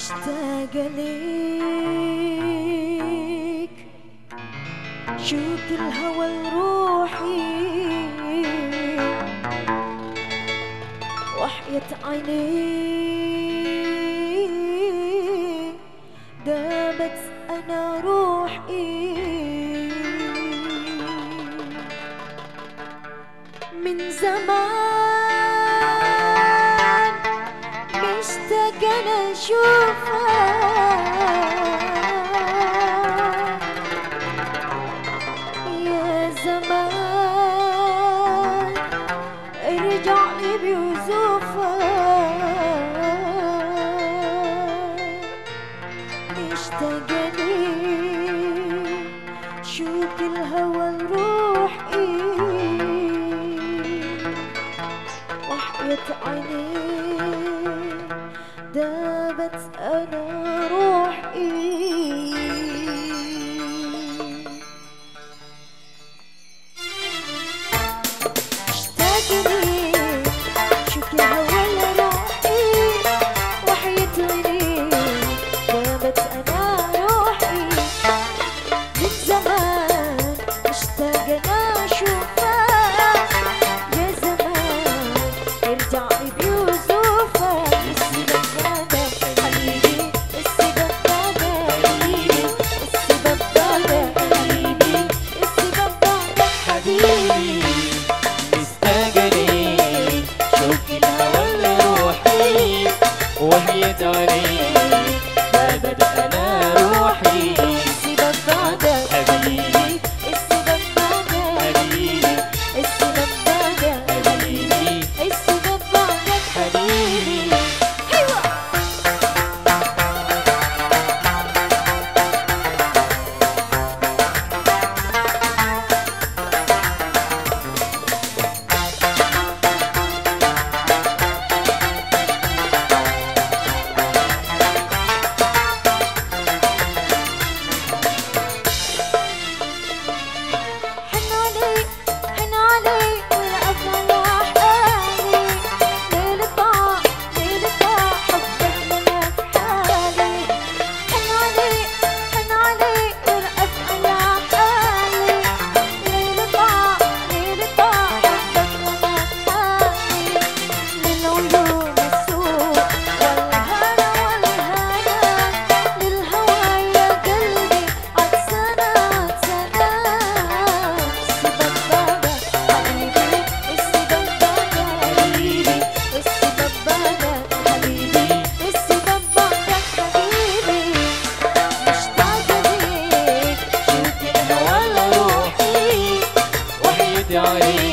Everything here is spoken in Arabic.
مشتاقة ليك. شوك الهوى لروحي وحية عيني. دامت أنا روحي. من زمان ونروح وحياة عيني دابت أنا روحي segenap 加个